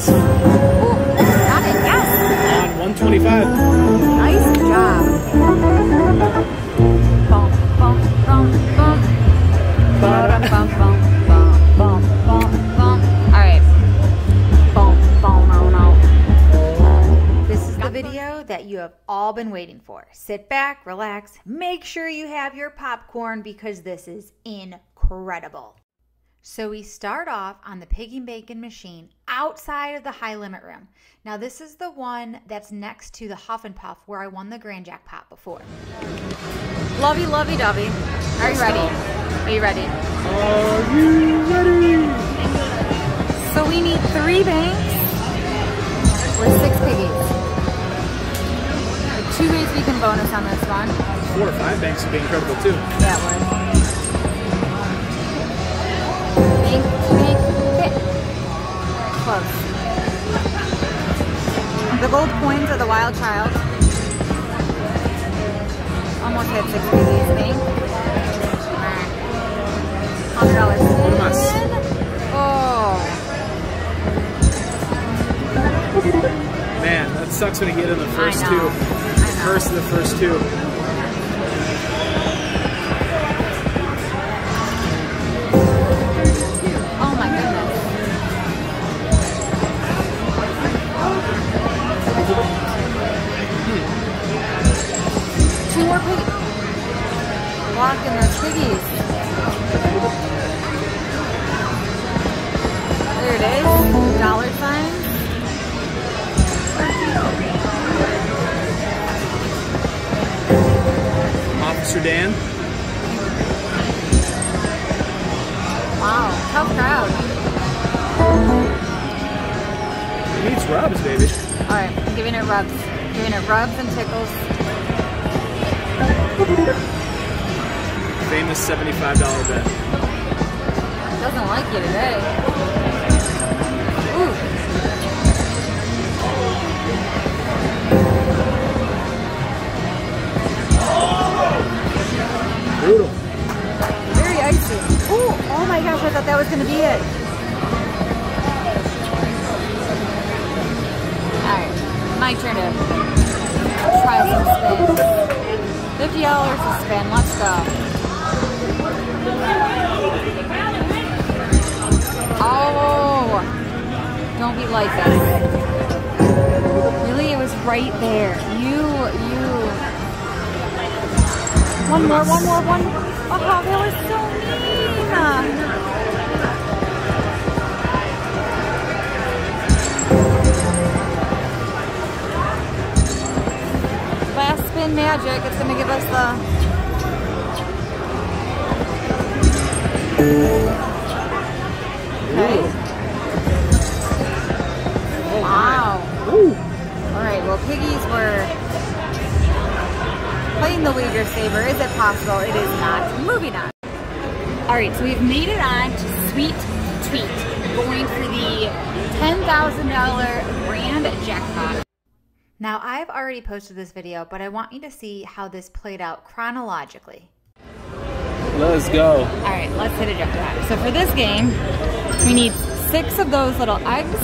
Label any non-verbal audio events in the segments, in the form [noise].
banks Ooh, got it, yes. on 125. Nice job. Bum, bum, bum, bum. Ba-dum, bum, bum, bum, bum, bum, bum. All right. Bum, bum, no, no. This is the video that you have all been waiting for. Sit back, relax, make sure you have your popcorn because this is incredible. So we start off on the piggy bankin' machine outside of the high limit room. Now this is the one that's next to the Huff and Puff where I won the grand jackpot before. Lovey, lovey, dovey. Are you ready? Are you ready? Are you ready? So we need three banks with six piggies. Two ways we can bonus on this one. Four or five banks would be incredible too. That it would. Bank, bank, hit. Close. The gold coins are the wild child. Almost hit six piggies. Bank. Alright. Hundred dollars spin. Oh. Man, that sucks when you get in the first two. know. I know. First of the first two. Blocking those piggies. There it is. Dollar sign. Officer Dan. Wow. Tough crowd. He needs rubs, baby. Alright, I'm giving it rubs. Giving it rubs and tickles. Famous $75 bet. Doesn't like you today. Ooh. Brutal. Very icy. Ooh, oh my gosh, I thought that was gonna be it. Alright, my turn to try some spins. Fifty dollars a spin, let's go. Oh don't be like this. Really, it was right there. You, you. One more, one more, one. Oh, that was so mean. Last spin magic. It's gonna give us the. Wow. All right, well, piggies were playing the wager saver. Is it possible? It is not. Moving on. All right, so we've made it on to Sweet Tweet, going for the $10,000 grand jackpot. Now, I've already posted this video, but I want you to see how this played out chronologically. Let's go. All right, let's hit a jackpot. So for this game, we need six of those little eggs.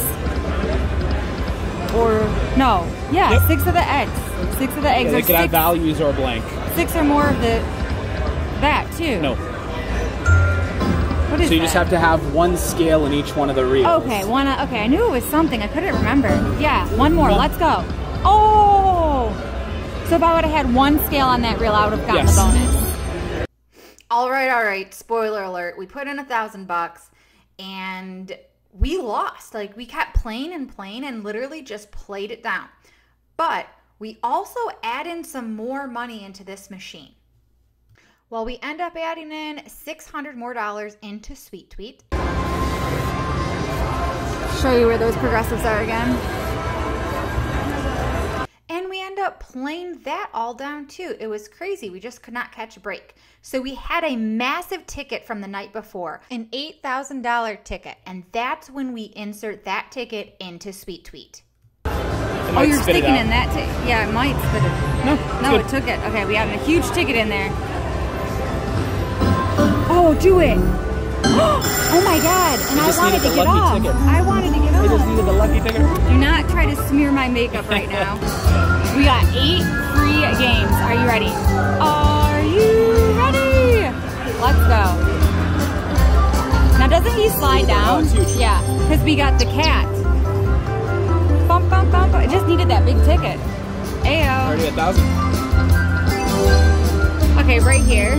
Or, no, yeah, Yep. six of the eggs. Six of the eggs. they or could have values or blank. six or more of the, that too. No. What is So you just have to have one scale in each one of the reels. Okay, one. uh, Okay, I knew it was something. I couldn't remember. Yeah, one more. One. Let's go. Oh! So if I would have had one scale on that reel, I would have gotten Yes. the bonus. All right, all right. Spoiler alert. We put in a thousand bucks and we lost. Like we kept playing and playing and literally just played it down. But we also add in some more money into this machine. Well, we end up adding in 600 more dollars into Sweet Tweet. Show you where those progressives are again. And up playing that all down too. It was crazy. We just could not catch a break. So we had a massive ticket from the night before, an $8,000 ticket. And that's when we insert that ticket into Sweet Tweet. Oh, you're sticking in that ticket. Yeah, it might spit it. No, No, good. it took it. Okay, we have a huge ticket in there. Oh, do it. [gasps] Oh my god. And I wanted to get off. ticket. I wanted to get off. I just needed the lucky ticket. Do not try to smear my makeup right now. we got eight free games. Are you ready? Are you ready? Let's go. Now doesn't he slide down? Yeah, because we got the cat. Bump, bump, bump. I just needed that big ticket. Ayo. Already a thousand. Okay, right here.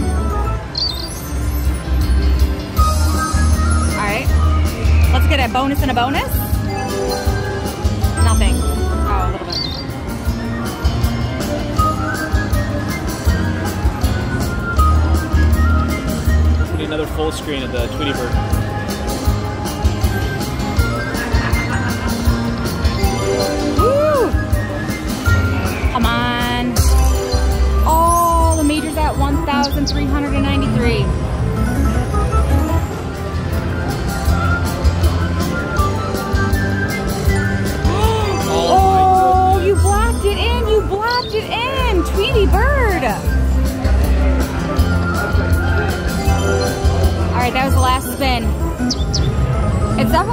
Get a bonus and a bonus. Nothing. Oh, a little bit. Need another full screen of the Tweety Bird. Woo! Come on. Oh, the major's at 1,393.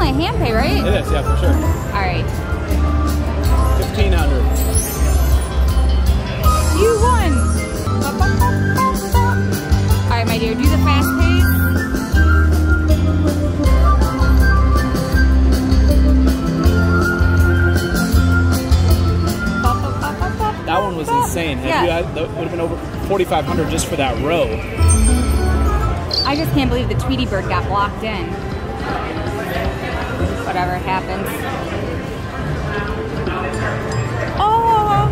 Definitely a hand pay, right? It is, yeah, for sure. All right. 1500. You won! All right, my dear, do the fast pace. That one was insane. Yeah. you had, that would have been over 4500 just for that row. I just can't believe the Tweety Bird got blocked in. Whatever happens. Oh!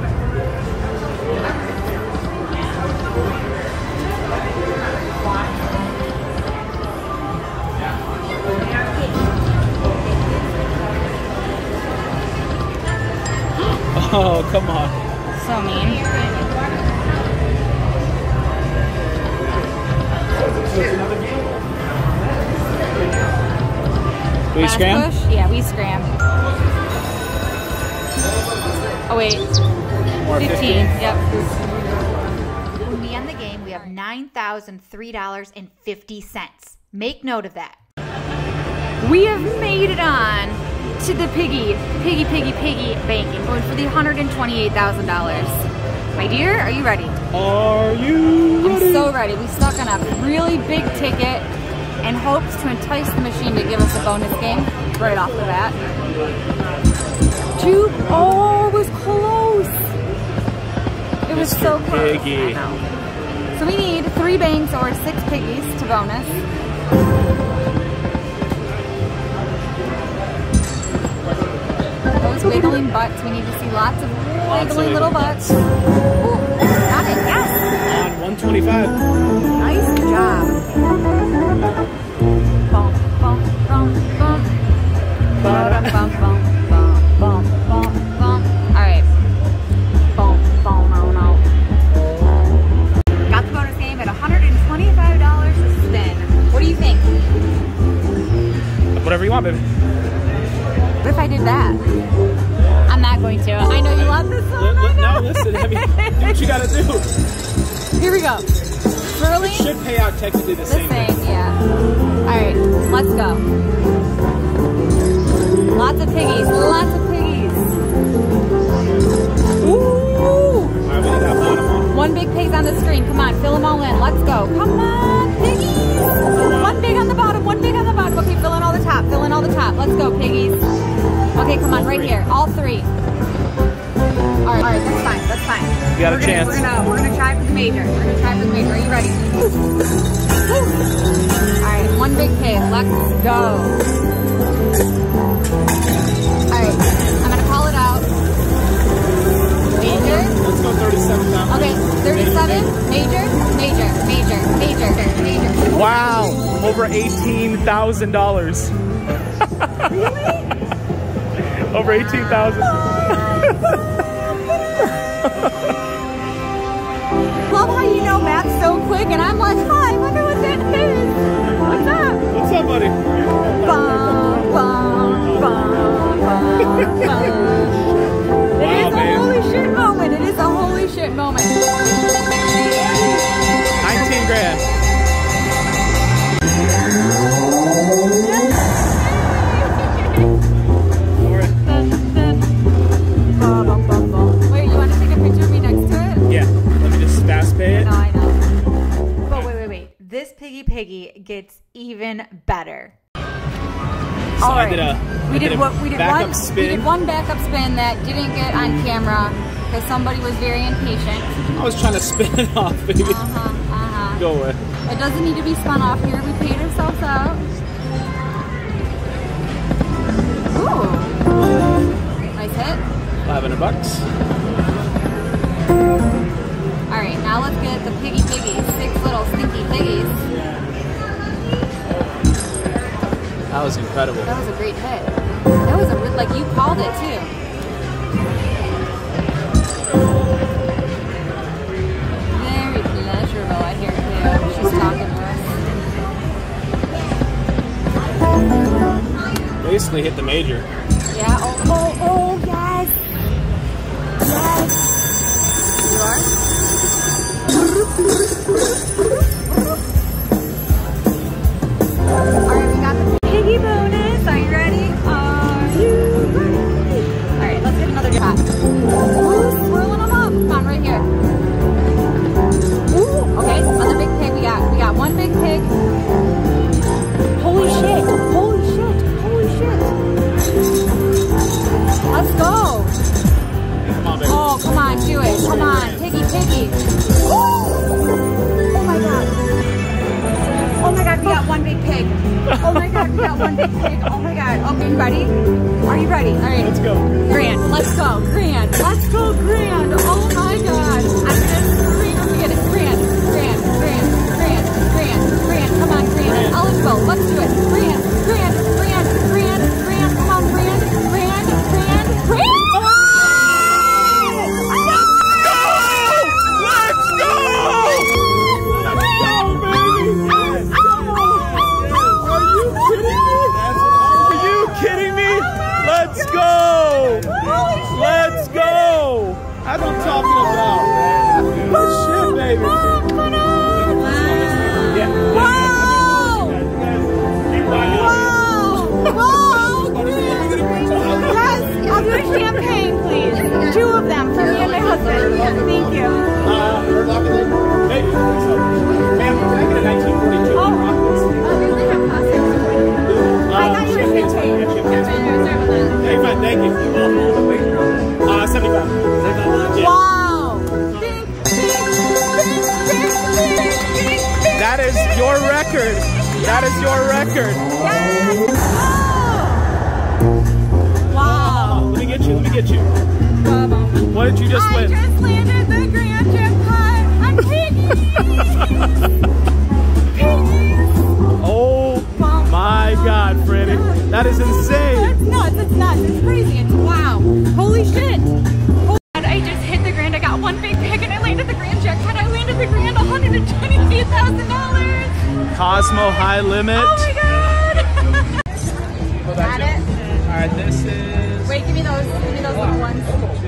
[laughs] Oh, come on. So mean. Do we Last scram? push? Yeah, we scram. Oh wait, Or 15. Yep. When we end the game, we have $9,003.50. Make note of that. We have made it on to the piggy, piggy, piggy, piggy bankin', going for the $128,000. My dear, are you ready? Are you ready? I'm so ready. We stuck on a really big ticket and hopes to entice the machine to give us a bonus game right off the bat. Two, oh, it was close. It was so close. Piggy. So we need three banks or six piggies to bonus. Those wiggling butts, we need to see lots of Lots of little butts. Ooh, got it, yes. On 125. Nice let's go. Lots of piggies, lots of piggies. Ooh! One big pig's on the screen. Come on, fill them all in. Let's go. Come on, piggies. One big on the bottom, one big on the bottom. Okay, fill in all the top, fill in all the top. Let's go, piggies. Okay, come on, right here. All three. All right, all right, that's fine, that's fine. You got we're a gonna, chance. We're gonna, we're gonna try for the major. We're gonna try for the major. Are you ready? all right, one big K. Let's go. All right, I'm gonna call it out. Major. Let's go 37 now. Okay, 37. Major, major, major, major, major. Wow, over $18,000. [laughs] really? over 18,000. Love how you know math so quick, and I'm like, huh, I wonder what that is. What's up? What's up, buddy? Bum, bum, bum, bum, bum. Gets even better. So All I did a we did, a what we did one spin. we did one backup spin that didn't get on camera because somebody was very impatient. I was trying to spin it off, baby. Uh huh. Uh huh. Go away. It doesn't need to be spun off here. We paid ourselves out. Ooh. Nice hit. Five hundred bucks. All right, now let's get the piggy piggies. Six little stinky piggies. That was incredible. That was a great hit. That was a re- like you called it too. Very pleasurable. I hear too. She's talking to us. Basically hit the major. Record. That is your record. Yes! Oh! Wow! Let me get you. Let me get you. What did you just I win? just landed the grand jackpot piggies! piggies! Oh my God, Freddie. That is insane. It's nuts, it's nuts, it's crazy, it's wow. Holy shit! Cosmo High Limit. Oh my god! Got it? All right, this is. Wait, give me those, give me those little ones.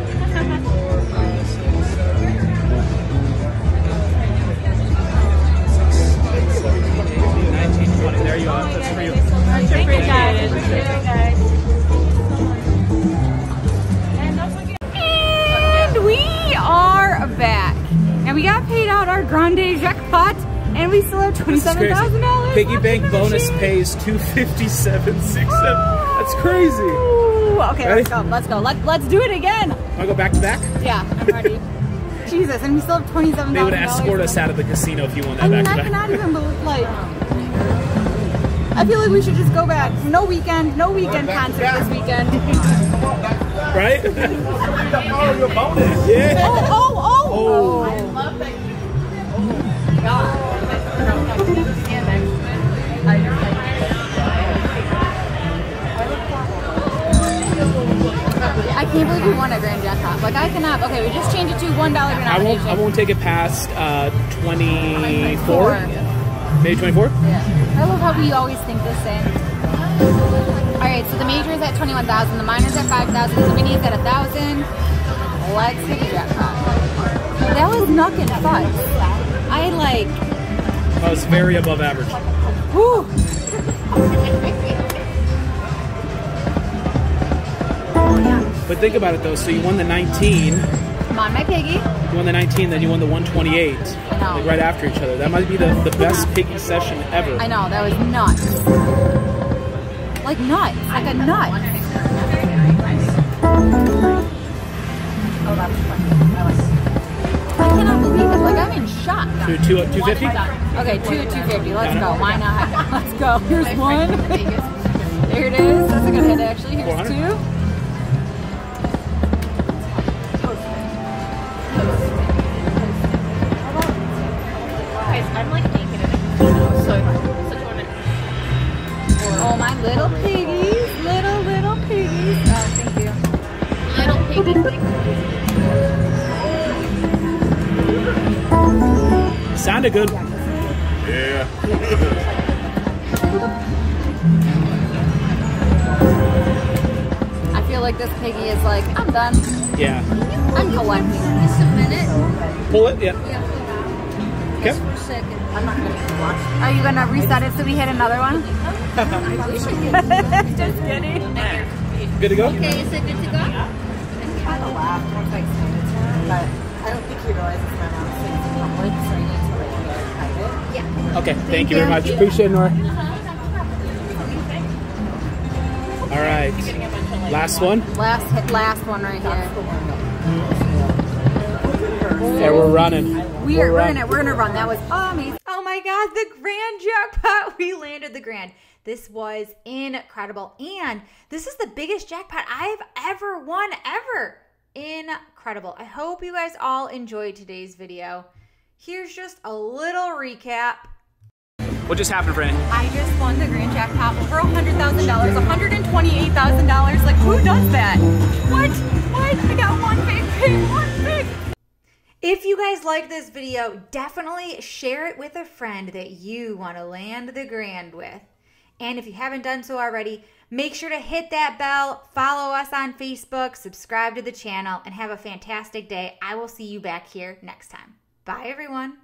We still have This is crazy. $27,000. Piggy bank bonus machine. pays two fifty seven six seven. That's oh, crazy. Ooh, okay, Ready? let's go. Let's go. Let, let's do it again. Want to go back to back? Yeah, I'm ready. [laughs] Jesus, and we still have $27,000. They would escort us out of the casino if you want that I mean, back I cannot even believe, [laughs] like, I feel like we should just go back. No weekend, no weekend concert this weekend. [laughs] Right? yeah. Oh, oh, oh! Oh. I can't believe we won a grand jackpot. Like, I cannot. Okay, we just changed it to $1 I won't. I won't take it past uh, twenty Four. Maybe twenty four. Yeah. I love how we always think the same. All right, so the major is at 21,000, the minor's at 5,000, the mini is at 1,000. Let's hit the jackpot. That was knuckin' fun. I like, I was very above average. whew. [laughs] But think about it though. So you won the 19. Come on, my piggy. You won the 19, then you won the 128. I know. Like right after each other. That might be the, the best piggy session ever. I know, that was nuts. Like nuts, like a nut. Oh, that's funny. I like it. I cannot believe it. Like, I'm in shock. Two, two, uh, 250? Okay, two 250. Let's go. Why not? [laughs] Let's go. Here's one. There it is. That's a good hit, actually. Here's two. Sounded good. I feel like this piggy is like, I'm done. Yeah. I'm collecting. Just a minute. Pull it, yeah. Okay. For a second. I'm not gonna watch. Are you gonna reset it so we hit another one? [laughs] Just kidding. Good to go? Okay, is it good to go? kind of laughed once I explained it to her, but I don't think he realizes my mom's things in public, so Okay, thank, you very much. Appreciate it, Nora. All right. Last one. Last hit, last one right here. Yeah, we're running. We are, we're running. gonna we're gonna run. That was amazing. Oh my god, the grand jackpot! [laughs] We landed the grand. This was incredible. And this is the biggest jackpot I've ever won, ever. Incredible. I hope you guys all enjoyed today's video. Here's just a little recap. What just happened, Franny? I just won the grand jackpot over a hundred thousand dollars, one hundred and twenty-eight thousand dollars. Like who does that? What? What? I got one big pig, one big. If you guys like this video, definitely share it with a friend that you want to land the grand with. And if you haven't done so already, make sure to hit that bell, follow us on Facebook, subscribe to the channel, and have a fantastic day. I will see you back here next time. Bye, everyone.